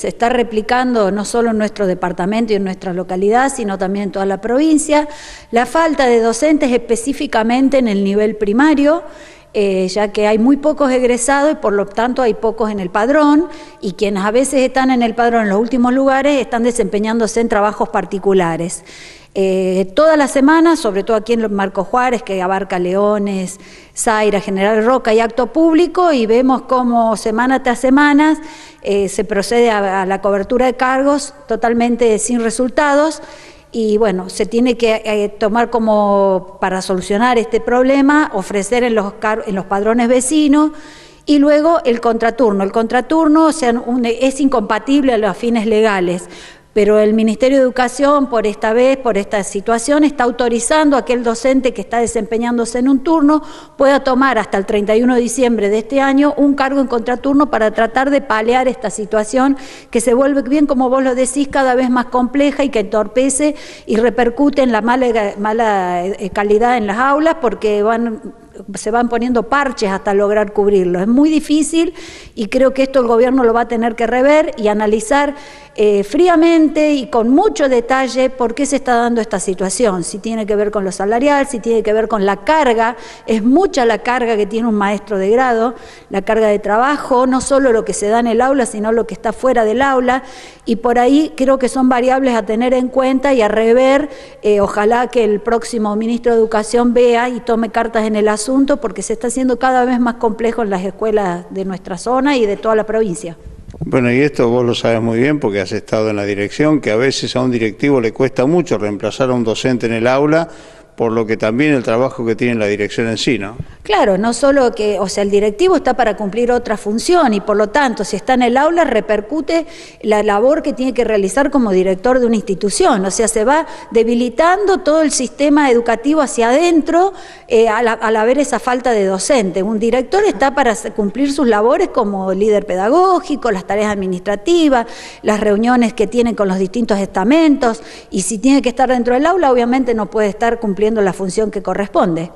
se está replicando no solo en nuestro departamento y en nuestra localidad, sino también en toda la provincia, la falta de docentes específicamente en el nivel primario, eh, ya que hay muy pocos egresados y por lo tanto hay pocos en el padrón y quienes a veces están en el padrón en los últimos lugares están desempeñándose en trabajos particulares. Eh, toda la semana, sobre todo aquí en Marco Juárez, que abarca Leones, Zaira, General Roca y Acto Público, y vemos cómo semana tras semana eh, se procede a la cobertura de cargos totalmente sin resultados y bueno, se tiene que eh, tomar como para solucionar este problema, ofrecer en los, en los padrones vecinos y luego el contraturno. El contraturno es incompatible a los fines legales, pero el Ministerio de Educación, por esta vez, por esta situación, está autorizando a aquel docente que está desempeñándose en un turno pueda tomar hasta el 31 de diciembre de este año un cargo en contraturno para tratar de paliar esta situación que se vuelve bien, como vos lo decís, cada vez más compleja y que entorpece y repercute en la mala, mala eh, calidad en las aulas porque van se van poniendo parches hasta lograr cubrirlo. Es muy difícil y creo que esto el gobierno lo va a tener que rever y analizar eh, fríamente y con mucho detalle por qué se está dando esta situación, si tiene que ver con lo salarial, si tiene que ver con la carga, es mucha la carga que tiene un maestro de grado, la carga de trabajo, no solo lo que se da en el aula, sino lo que está fuera del aula, y por ahí creo que son variables a tener en cuenta y a rever, eh, ojalá que el próximo ministro de Educación vea y tome cartas en el asunto, porque se está haciendo cada vez más complejo en las escuelas de nuestra zona y de toda la provincia. Bueno, y esto vos lo sabes muy bien porque has estado en la dirección, que a veces a un directivo le cuesta mucho reemplazar a un docente en el aula por lo que también el trabajo que tiene la dirección en sí, ¿no? Claro, no solo que, o sea, el directivo está para cumplir otra función y por lo tanto, si está en el aula, repercute la labor que tiene que realizar como director de una institución, o sea, se va debilitando todo el sistema educativo hacia adentro eh, al, al, haber esa falta de docente. Un director está para cumplir sus labores como líder pedagógico, las tareas administrativas, las reuniones que tiene con los distintos estamentos y si tiene que estar dentro del aula, obviamente no puede estar cumpliendo la función que corresponde.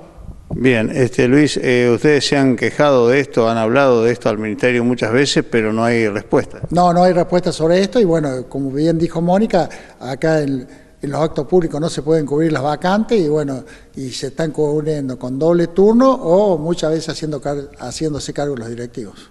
Bien, este Luis, eh, ustedes se han quejado de esto, han hablado de esto al Ministerio muchas veces, pero no hay respuesta. No, no hay respuesta sobre esto y bueno, como bien dijo Mónica, acá en, en los actos públicos no se pueden cubrir las vacantes y bueno, y se están cubriendo con doble turno o muchas veces haciendo haciéndose cargo los directivos.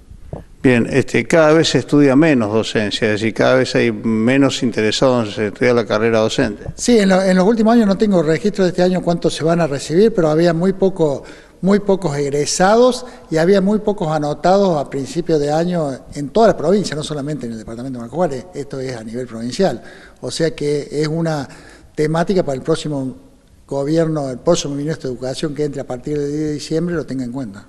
Bien, este, cada vez se estudia menos docencia, es decir, cada vez hay menos interesados en estudiar la carrera docente. Sí, en, los últimos años no tengo registro de este año cuántos se van a recibir, pero había muy poco muy pocos egresados y había muy pocos anotados a principios de año en toda la provincia, no solamente en el departamento de Marco esto es a nivel provincial. O sea que es una temática para el próximo gobierno, el próximo ministro de Educación que entre a partir del 10 de diciembre lo tenga en cuenta.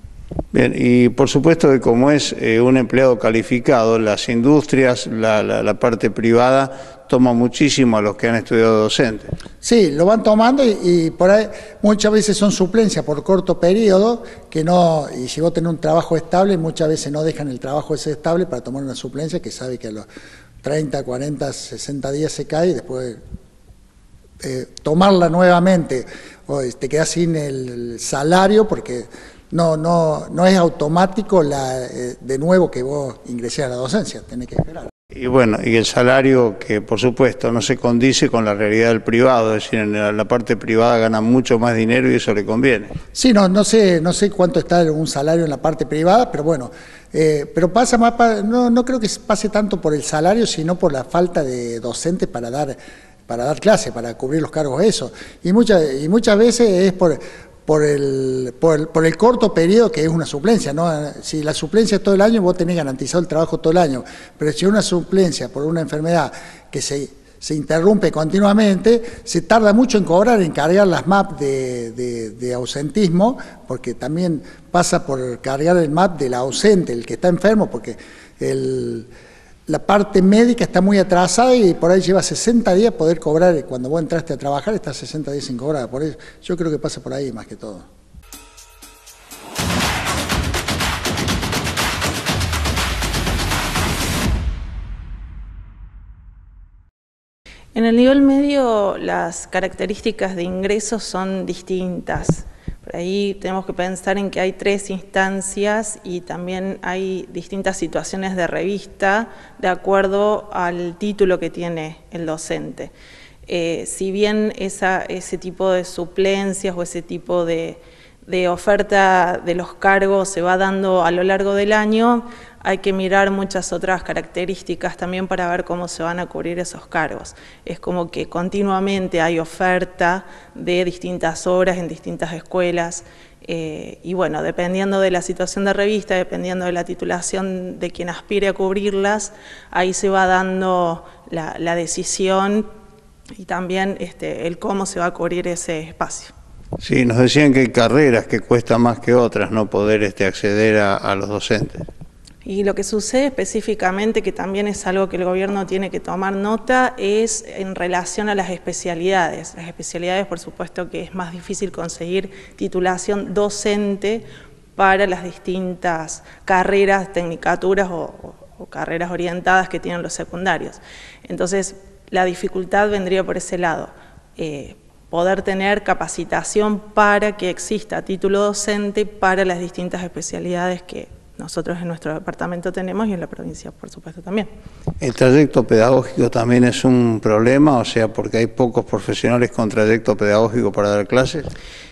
Bien, y por supuesto que como es eh, un empleado calificado, las industrias, la, parte privada, toma muchísimo a los que han estudiado docente. Sí, lo van tomando y, por ahí muchas veces son suplencias por corto periodo, que no, y si vos tenés un trabajo estable, muchas veces no dejan el trabajo ese estable para tomar una suplencia que sabe que a los 30, 40, 60 días se cae y después eh, tomarla nuevamente, o te quedas sin el salario porque no, no, no es automático la, eh, de nuevo que vos ingresés a la docencia, tenés que esperar. Y bueno, y el salario que por supuesto no se condice con la realidad del privado, es decir, en la, parte privada gana mucho más dinero y eso le conviene. Sí, no, no sé, no sé cuánto está un salario en la parte privada, pero bueno, eh, pero pasa más, no, no creo que pase tanto por el salario, sino por la falta de docentes para dar para dar clase, para cubrir los cargos eso. Y muchas, y muchas veces es por, por el, por el, corto periodo que es una suplencia. ¿no? Si la suplencia es todo el año, vos tenés garantizado el trabajo todo el año. Pero si una suplencia por una enfermedad que se, se interrumpe continuamente, se tarda mucho en cobrar, en cargar las MAP de, de ausentismo, porque también pasa por cargar el MAP del ausente, el que está enfermo, porque el la parte médica está muy atrasada y por ahí lleva 60 días poder cobrar, cuando vos entraste a trabajar está 60 días sin cobrar, por eso yo creo que pasa por ahí más que todo. En el nivel medio las características de ingresos son distintas. Por ahí tenemos que pensar en que hay tres instancias y también hay distintas situaciones de revista de acuerdo al título que tiene el docente. Eh, si bien ese tipo de suplencias o ese tipo de, de oferta de los cargos se va dando a lo largo del año, hay que mirar muchas otras características también para ver cómo se van a cubrir esos cargos. Es como que continuamente hay oferta de distintas horas en distintas escuelas eh, y bueno, dependiendo de la situación de revista, dependiendo de la titulación de quien aspire a cubrirlas, ahí se va dando la, decisión y también este, el cómo se va a cubrir ese espacio. Sí, nos decían que hay carreras que cuesta más que otras no poder este, acceder a los docentes. Y lo que sucede específicamente, que también es algo que el gobierno tiene que tomar nota, es en relación a las especialidades. Las especialidades, por supuesto, que es más difícil conseguir titulación docente para las distintas carreras, tecnicaturas o, carreras orientadas que tienen los secundarios. Entonces, la dificultad vendría por ese lado. Eh, poder tener capacitación para que exista título docente para las distintas especialidades que nosotros en nuestro departamento tenemos y en la provincia, por supuesto, también. ¿El trayecto pedagógico también es un problema? O sea, porque hay pocos profesionales con trayecto pedagógico para dar clases.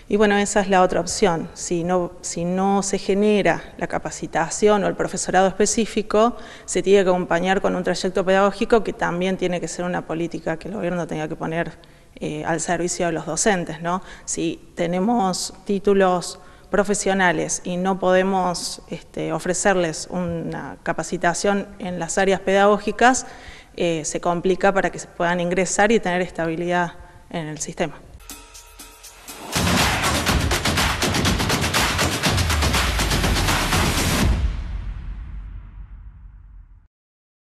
Y bueno, esa es la otra opción. Si no, si no se genera la capacitación o el profesorado específico, se tiene que acompañar con un trayecto pedagógico que también tiene que ser una política que el gobierno tenga que poner eh, al servicio de los docentes. ¿no? Si tenemos títulos profesionales y no podemos este, ofrecerles una capacitación en las áreas pedagógicas, eh, se complica para que se puedan ingresar y tener estabilidad en el sistema.